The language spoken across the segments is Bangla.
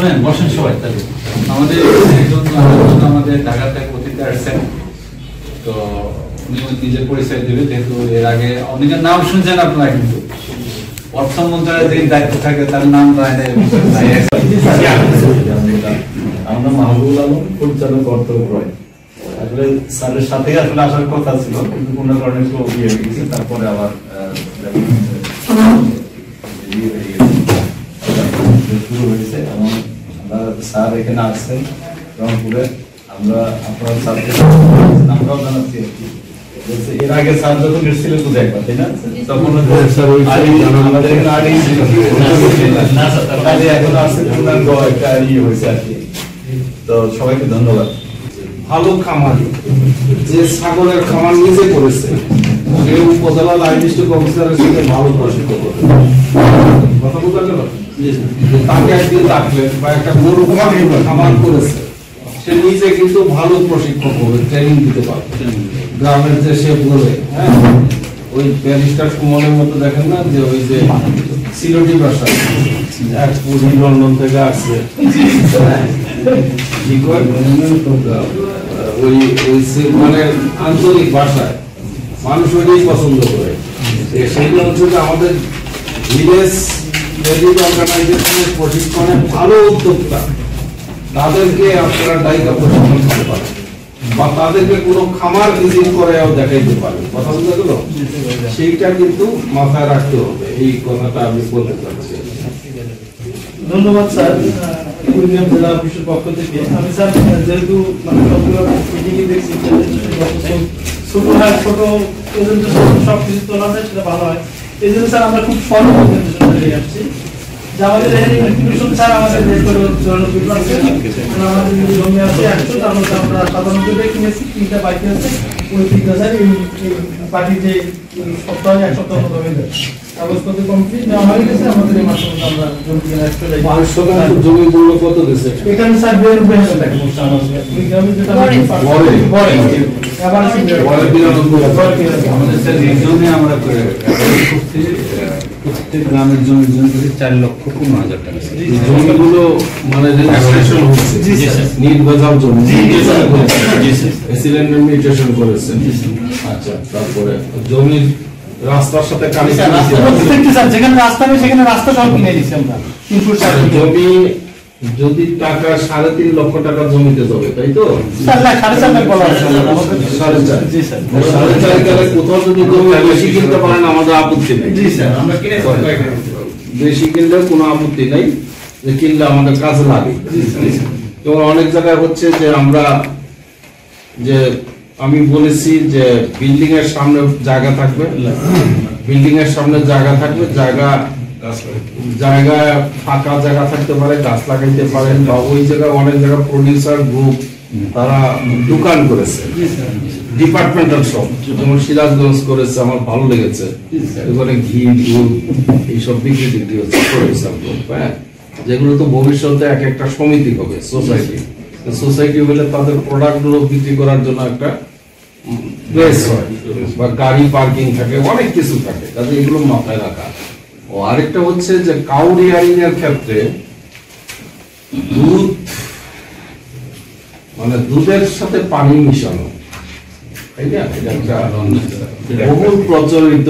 শোনেন বসেন সবাই তাহলে। আমাদের আমাদের ঢাকা থেকে অতিথি আসছেন। তো উনি নিজের পরিচয় দেবে যেহেতু এর আগে অনেকের নাম শুনছেন আপনারা কিন্তু। অর্থ মন্ত্রণালয়ের যে দায়িত্ব থাকে তার নাম রায় আমরা মাহবুবুল আলম পরিচালক কর্তব্য রয় আসলে স্যারের সাথেই আসলে আসার কথা ছিল কিন্তু কোনো কারণে ইয়ে হয়ে গেছে তারপরে আবার আহ, হয়ে। গেছে। শুরু হয়েছে। আমরা স্যার এখানে আসছেন রংপুরে। আমরা আপনার স্যারকে আমরাও জানাচ্ছি আর কি। এর আগে স্যার যখন এসেছিলেন বুঝে একবার তাই না? তখন আরই- আমাদের এখানে আরই ছিল। না, স্যার, তার- তাহলে এখন আসছে পূর্ণাঙ্গ একটা ইয়ে হয়েছে আর কি। তো সবাইকে ধন্যবাদ। ভালো খামারি যে ছাগলের খামার নিজে করেছে উপজেলা অফিসারের সাথে ভালো প্রশিক্ষণ করে। কথা বলতে তাকে একদিন ডাকলেন বা একটা করেছে সে নিজে কিন্তু ভালো প্রশিক্ষণ করবে ট্রেনিং দিতে পারবে গ্রামের যে সে বলে হ্যাঁ ওই ব্যারিস্টার মতো দেখেন না যে ওই যে ভাষা এক পুরী লন্ডন থেকে আসছে? ওই ওই মানে আঞ্চলিক ভাষায় মানুষ ওইটাই পছন্দ করে সেই যে আমাদের ভিলেজ লেডিজ অর্গানাইজেশনের প্রশিক্ষণে ভালো উদ্যোক্তা তাদেরকে আপনারা দায়িত্ব প্রশিক্ষণ দিতে পারেন। বা তাদেরকে কোনো খামার ভিজিট করে দেখাইতে পারেন। কথা বলতে গেল সেইটা কিন্তু মাথায় রাখতে হবে। এই কথাটা আমি বলতে চাচ্ছি। ধন্যবাদ, স্যার। কুড়িগ্রাম জেলা অফিসের পক্ষ থেকে। আমি, স্যার, যেহেতু মানে সবগুলো দেখছি ছোট ছোট সব কিছু তোলা যায়, সেটা ভালো হয়। এই জন্য স্যার আমরা খুব ফলো প্রেজেন্টেশন যাচ্ছি। যে আমাদের ইনস্টিটিউশন স্যার আমাদের বের করে জন্য পেপার আমাদের যদি জমি আছে একশো তার মধ্যে আমরা সাধারণত তিনটা আছে। এই যে সপ্তাহে এক সপ্তাহ মতো হয়ে যায় কাগজপত্র কমপ্লিট নেওয়া হয়ে গেছে আমাদের এই মাসের মধ্যে আমরা জমি কিনে আসতে যাই পাঁচ শতাংশ জমি মূল্য কত এখানে স্যার বের হয়ে বিরানব্বই। আমাদের স্যার আমরা করে প্রত্যেক গ্রামের জমি করে চার লক্ষ পনেরো হাজার টাকা জমিগুলো মানে জমি। মিউটেশন করেছেন আচ্ছা তারপরে জমির রাস্তার সাথে স্যার, রাস্তা নেই সেখানে রাস্তা সব কিনে দিচ্ছি আমরা। ফুট। জমি যদি টাকা সাড়ে তিন লক্ষ টাকা জমিতে যাবে তাই তো? সাড়ে চার গেলে কোথাও যদি জমি বেশি কিনতে পারেন আমাদের আপত্তি নেই। জি স্যার আমরা কিনে বেশি কিনলে কোনো আপত্তি নেই যে কিনলে আমাদের কাজে লাগে। যেমন অনেক জায়গায় হচ্ছে যে আমরা যে আমি বলেছি যে বিল্ডিং এর সামনে জায়গা থাকবে। বিল্ডিং এর সামনে জায়গা থাকবে জায়গা জায়গা ফাঁকা জায়গা থাকতে পারে গাছ লাগাইতে পারেন বা ওই জায়গায় অনেক জায়গায় প্রডিউসার গ্রুপ তারা দোকান করেছে। ডিপার্টমেন্টাল শপ যেমন সিরাজগঞ্জ করেছে আমার ভালো লেগেছে। ওখানে ঘি দুধ এইসব বিক্রি টিক্রি হচ্ছে প্রডিউসার গ্রুপ হ্যাঁ? যেগুলো তো ভবিষ্যতে এক একটা সমিতি হবে সোসাইটি সোসাইটি হলে তাদের প্রোডাক্টগুলো বিক্রি করার জন্য একটা প্লেস হয়। বা গাড়ি পার্কিং থাকে অনেক কিছু থাকে তাদের এগুলো মাথায় রাখা। ও আরেকটা হচ্ছে যে কাউ রিয়ারিং এর ক্ষেত্রে দুধ মানে দুধের সাথে পানি মিশানো। তাই না? এটা একটা বহুল প্রচলিত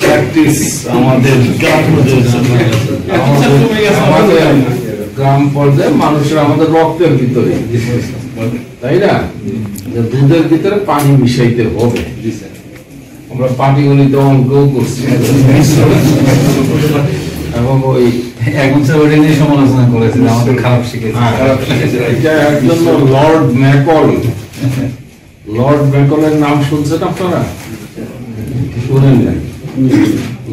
প্র্যাকটিস আমাদের আমাদের- আমাদের গ্রাম পর্যায়ে মানুষের আমাদের রক্তের ভিতরে। তাই না? দুধের ভিতরে পানি মিশাইতে হবে। আমরা পাটিগণিত অঙ্কও করছি। এবং ওই স্যার নিয়ে সমালোচনা করেছেন আমাদের খারাপ শিখেছে এটা একজন লর্ড ম্যাকল। লর্ড ম্যাকলের নাম শুনছেন আপনারা? শুনেন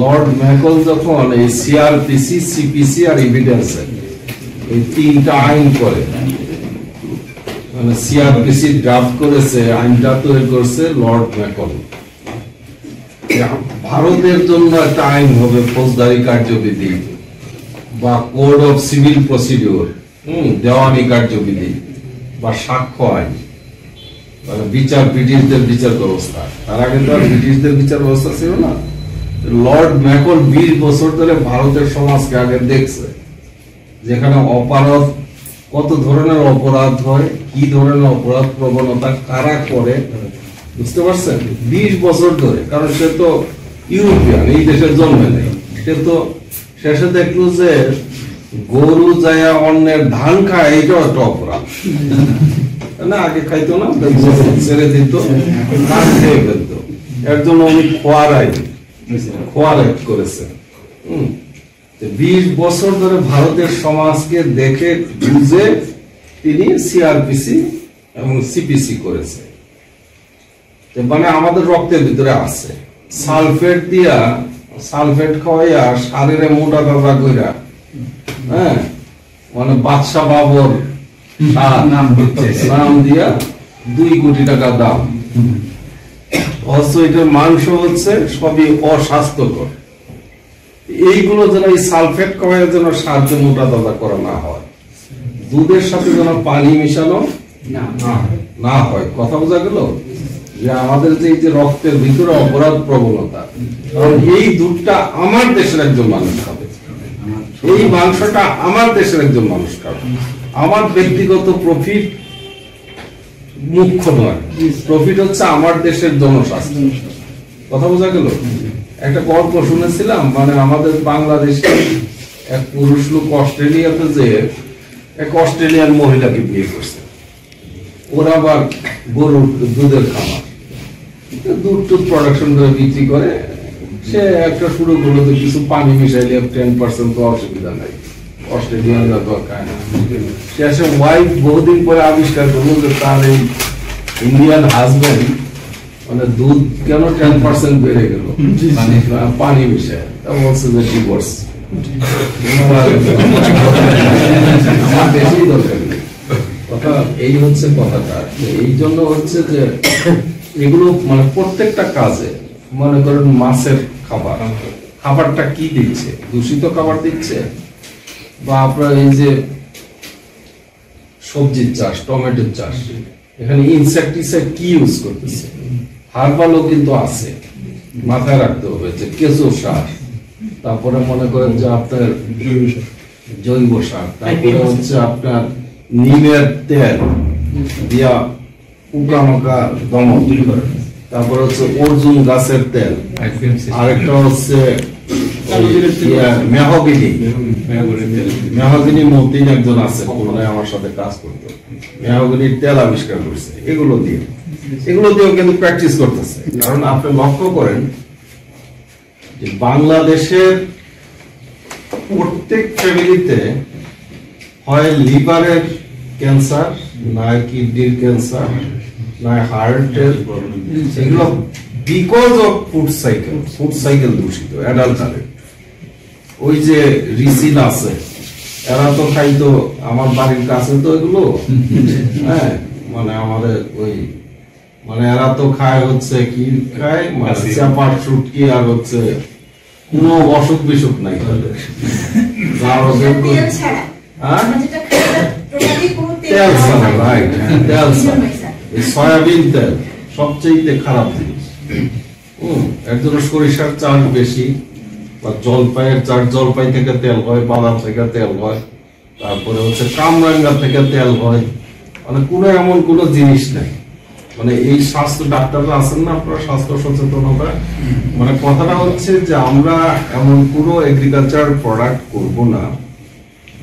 লর্ড ম্যাকল যখন এই সিআরপিসি সিপিসি আর এভিডেন্স এই তিনটা আইন করে মানে সিআরপিসি ড্রাফট করেছে আইনটা তৈরি করছে লর্ড ম্যাকল। ভারতের জন্য একটা আইন হবে ফৌজদারি কার্যবিধি বা কোড অফ সিভিল প্রসিডিওর, হম, দেওয়ানি কার্যবিধি বা সাক্ষ্য আইন। মানে বিচার, ব্রিটিশদের বিচার ব্যবস্থা। তার আগে তো আর ব্রিটিশদের বিচার ব্যবস্থা ছিল না। লর্ড ম্যাকল বিশ বছর ধরে ভারতের সমাজকে আগে দেখছে। যেখানে অপরাধ, কত ধরনের অপরাধ হয়, কি ধরনের অপরাধ প্রবণতা, কারা করে বুঝতে পারছেন? বিশ বছর ধরে, কারণ সে তো ইউরোপিয়ান, এই দেশের জন্মে নেই। সে তো শেষে দেখল যে গরু যায় অন্যের ধান খায় এটাও একটা অপরাধ। না, আগে খাইতো না ছেড়ে দিত, ধান খেয়ে ফেলতো। এর জন্য উনি খোয়ারাই খোয়ারাই করেছে। বিশ বছর ধরে ভারতের সমাজকে দেখে, বুঝে তিনি সিআরপিসি এবং সিপিসি করেছে। মানে আমাদের রক্তের ভিতরে আছে। সালফেট দিয়া সালফেট খাওয়াইয়া শারীরে মোটা দাদা কইরা হ্যাঁ? মানে বাদশা বাবর নাম দিয়া দুই কোটি টাকা দাম। অথচ এটার মাংস হচ্ছে সবই অস্বাস্থ্যকর। এইগুলো যেন এই সালফেট কমায় যেন সাহায্য মোটা দাদা করা না হয়। দুধের সাথে যেন পানি মিশানো না হয়। কথা বোঝা গেল? যে আমাদের যে যে রক্তের ভিতরে অপরাধ প্রবণতা, কারণ এই দুধটা আমার দেশের একজন মানুষ খাবে। এই মাংসটা আমার দেশের একজন মানুষ খাবে। আমার ব্যক্তিগত প্রফিট মুখ্য নয়। প্রফিট হচ্ছে আমার দেশের জনস্বাস্থ্য। কথা বোঝা গেল? একটা গল্প শুনেছিলাম মানে আমাদের বাংলাদেশে এক পুরুষ লোক অস্ট্রেলিয়াতে যে এক অস্ট্রেলিয়ান মহিলাকে বিয়ে করছে। ওরা আবার গরুর দুধের খামার। দুধ টুধ প্রোডাকশন করে বিক্রি করে সে একটা শুরু করল তো কিছু পানি মিশাইলে টেন পার্সেন্ট তো অসুবিধা নাই। অস্ট্রেলিয়ানরা আর খায় শেষে ওয়াইফ বহুদিন পরে আবিষ্কার করল যে তার এই ইন্ডিয়ান হাজবেন্ড মানে দুধ কেন টেন পার্সেন্ট বেড়ে গেল? মানে পানি মিশায়। তা বলছে যে ডিভোর্স আমার বেশি দরকার নেই। কথা এই হচ্ছে কথাটা এই জন্য হচ্ছে যে এগুলো মানে প্রত্যেকটা কাজে, মনে করেন মাছের খাবার, খাবারটা কি দিচ্ছে? দূষিত খাবার দিচ্ছে? বা আপনার এই যে সবজির চাষ, টমেটোর চাষ, এখানে ইনসেকটিসাইড কি ইউজ করতেছে? হারবালও কিন্তু আছে, মাথায় রাখতে হবে যে কেঁচো সার, তারপরে মনে করেন যে আপনার জৈব সার, তারপরে হচ্ছে আপনার নিমের তেল দিয়া পোকামাকা দমন। তারপরে হচ্ছে অর্জুন গাছের তেল। আরেকটা হচ্ছে মেহগিনি। মেহগিনি মতিন একজন আছে খুলনায় আমার সাথে কাজ করতো। মেহগিনির তেল আবিষ্কার করছে এগুলো দিয়ে। এগুলো দিয়েও কিন্তু প্র্যাকটিস করতেছে। কারণ আপনি লক্ষ্য করেন যে বাংলাদেশের প্রত্যেক ফ্যামিলিতে হয় লিভারের ক্যান্সার না কিডনির ক্যান্সার না হার্টের এগুলো because of food cycle food cycle দূষিত অ্যাডাল্টারে ওই যে রিসিন আছে এরা তো খাইতো আমার বাড়ির কাছে তো এগুলো। হ্যাঁ মানে আমাদের ওই মানে এরা তো খায় হচ্ছে কি খায়? মানে চাপার শুটকি আর হচ্ছে কোনো অসুখ বিসুখ নাই। তাদের আর ওদের তো- তেল ছাড়া। হ্যাঁ? তেল ছাড়া। রাইট তেল। এই সয়াবিন তেল সবচেয়ে খারাপ জিনিস। এর সরিষার চাষ বেশি বা জলপাইয়ের চাষ জলপাই থেকে তেল হয়, বাদাম থেকে তেল হয়, তারপরে হচ্ছে কামরাঙ্গা থেকে তেল হয়। মানে কোনো এমন কোনো জিনিস নেই। মানে এই স্বাস্থ্য, ডাক্তাররা আছেন না, আপনারা স্বাস্থ্য সচেতনতা মানে কথাটা হচ্ছে যে আমরা এমন কোনো এগ্রিকালচার প্রোডাক্ট করব না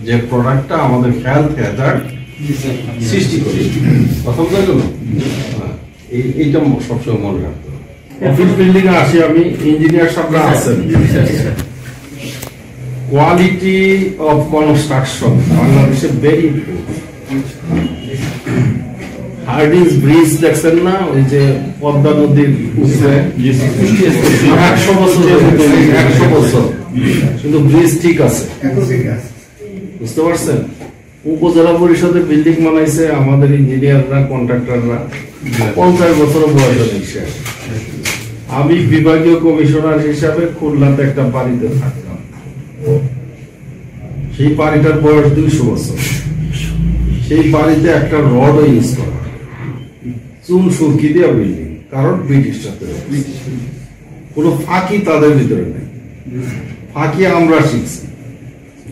যে প্রোডাক্টটা আমাদের হেলথ হ্যাজার্ড সৃষ্টি করি। কথা হ্যাঁ, এইটা সবসময় মনে রাখতে হবে। অফিস বিল্ডিং এ আসি আমি ইঞ্জিনিয়ার সাহেবরা আছেন। কোয়ালিটি অফ কনস্ট্রাকশন বাংলাদেশে ভেরি হার্ডিস ব্রিজ দেখছেন না? ওই যে পদ্মা নদীর উপরে? একশো বছর একশো বছর। কিন্তু ব্রিজ ঠিক আছে। বুঝতে পারছেন? উপজেলা পরিষদে বিল্ডিং বানাইছে আমাদের ইঞ্জিনিয়াররা কন্ট্রাক্টররা পঞ্চাশ বছর বয়স হয়েছে। আমি বিভাগীয় কমিশনার হিসাবে খুলনাতে একটা বাড়িতে থাকতাম। সেই বাড়িটার বয়স দুইশো বছর। সেই বাড়িতে একটা রড ইউজ করা। চুন সুরকি দিয়ে বিল্ডিং কারণ ব্রিটিশরা। কোনো ফাঁকি তাদের ভিতরে নেই। ফাঁকি আমরা শিখছি।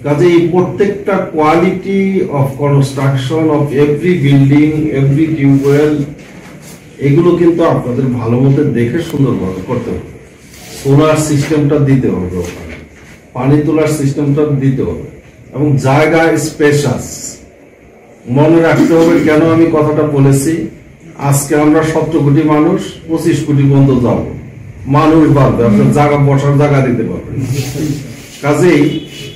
কাজে এই প্রত্যেকটা quality of construction of every building every tubewell এগুলো কিন্তু আপনাদের ভালো মতো দেখে সুন্দরভাবে করতে হবে। সোলার সিস্টেমটা দিতে হবে পানি তোলার সিস্টেমটা দিতে হবে। এবং জায়গা স্পেশাস মনে রাখতে হবে কেন আমি কথাটা বলেছি? আজকে আমরা সতেরো কোটি মানুষ, পঁচিশ কোটি পর্যন্ত যাব। মানুষ বাড়বে আপনার জায়গা বসার জায়গা দিতে পারবেন কাজেই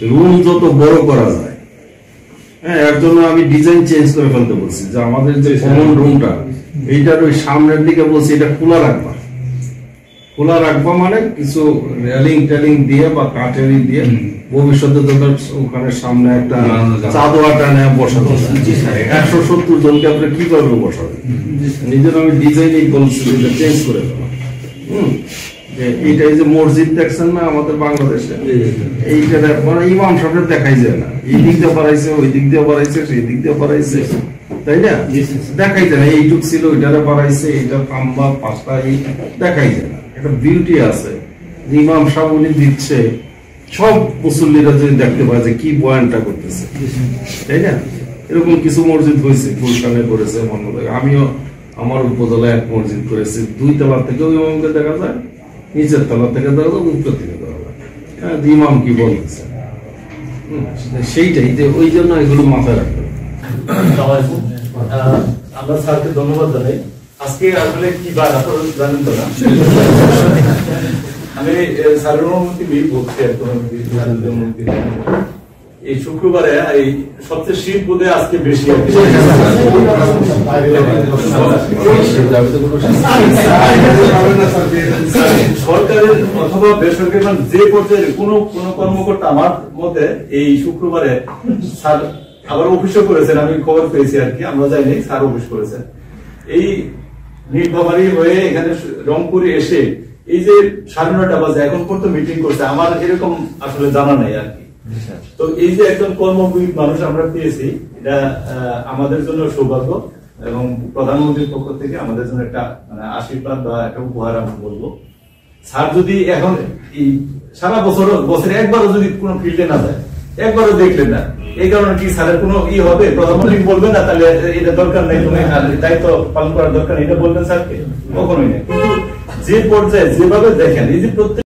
রুম যত বড় করা যায়। হ্যাঁ এর জন্য আমি ডিজাইন চেঞ্জ করে ফেলতে বলছি যে আমাদের যে কমন রুমটা এইটার ওই সামনের দিকে বলছি এটা খোলা রাখবা। খোলা রাখবা মানে কিছু রেলিং টেলিং দিয়ে বা কাঠেরি দিয়ে ভবিষ্যতে তোদের ওখানে সামনে একটা। চাদোয়া টানে বসানো একশো সত্তর জনকে আপনি কীভাবে বসাবেন? নিজের আমি ডিজাইন বলছি চেঞ্জ করে দেওয়া হুম। এইটা এই যে মসজিদ দেখছেন না আমাদের বাংলাদেশে? এইটা মানে ইমাম সাহেবের দেখাই যায় না। এই দিক দিয়ে বাড়াইছে ওই দিক দিয়ে বাড়াইছে সেই দিক দিয়ে বাড়াইছে। তাই না? দেখাই যায় না এইটুক ছিল ওইটারে বাড়াইছে এইটা খাম্বা পাঁচটা এই দেখাই যায় না। একটা বিউটি আছে। ইমাম সাহেব উনি দিচ্ছে সব মুসল্লিরা যদি দেখতে পায় যে কি বয়ানটা করতেছে। তাই না? এরকম কিছু মসজিদ হয়েছে গুলশানে করেছে আমিও আমার উপজেলায় এক মসজিদ করেছি। দুই তলা থেকেও ইমামকে দেখা যায়। নিচের তলা থেকে যায় উপর থেকে হ্যাঁ, ইমাম কি সেইটাই যে ওই জন্য এগুলো মাথায় রাখতে হবে। আসসালামাইকুম। আহ, আমরা স্যারকে ধন্যবাদ জানাই। আজকে আসলে কি বার আপনারা জানেন তো না? আমি স্যারের অনুমতি নিয়ে বলছি। এই শুক্রবারে এই সবচেয়ে শীত বোধে আজকে বেশি আর কি। সরকারের অথবা বেসরকারি মানে যে পর্যায়ে কোন কোন কর্মকর্তা আমার মতে এই শুক্রবারে স্যার আবার অফিসও করেছেন, আমি খবর পেয়েছি আর কি, আমরা যাইনি, স্যার অফিস করেছেন। এই নীলফামারি হয়ে এখানে রংপুরে এসে এই যে সাড়ে নয়টা বাজে, এখন পর্যন্ত মিটিং করছে, আমার এরকম আসলে জানা নাই আর কি। তো এই যে একজন কর্মবিদ মানুষ আমরা পেয়েছি, এটা আমাদের জন্য সৌভাগ্য এবং প্রধানমন্ত্রীর পক্ষ থেকে আমাদের জন্য একটা মানে আশীর্বাদ বা একটা উপহার আমি বলব। স্যার যদি এখন সারা বছর, বছরে একবারও যদি কোনো ফিল্ডে না যায়, একবারও দেখলেন না, এই কারণে কি স্যারের কোনো ই হবে? প্রধানমন্ত্রী বলবেন না, তাহলে এটা দরকার নেই তুমি দায়িত্ব পালন করার দরকার এটা বলবেন স্যারকে? কখনোই না কিন্তু যে পর্যায়ে যেভাবে দেখেন, এই যে প্রত্যেক